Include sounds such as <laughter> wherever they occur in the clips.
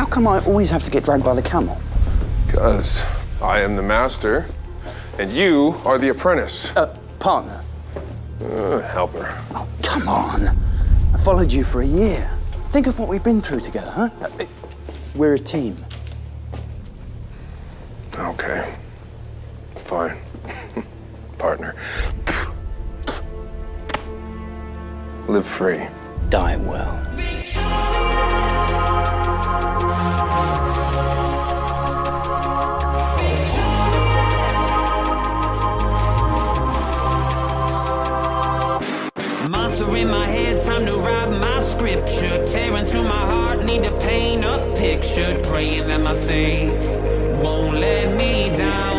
How come I always have to get dragged by the camel? Because I am the master, and you are the apprentice. Uh, partner. Uh, helper. Oh, come on. I followed you for a year. Think of what we've been through together, huh? Uh, uh, we're a team. Okay. Fine. <laughs> Partner. Live free. Die well. scripture tearing through my heart need to paint a picture praying that my faith won't let me down.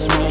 small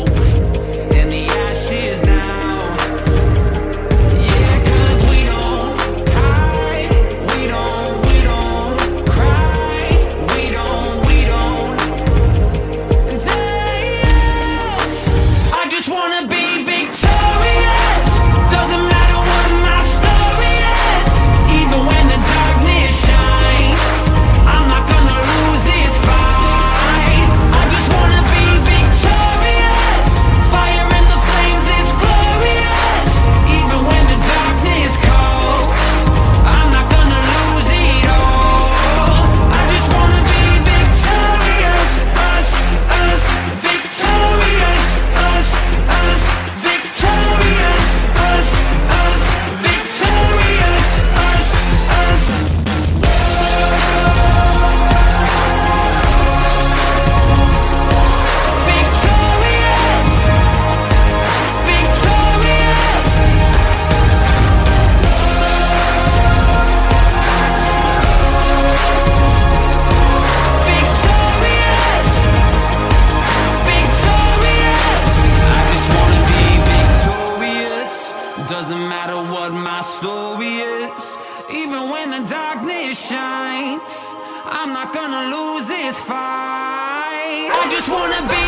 doesn't matter what my story is Even when the darkness shines I'm not gonna lose this fight. I just wanna be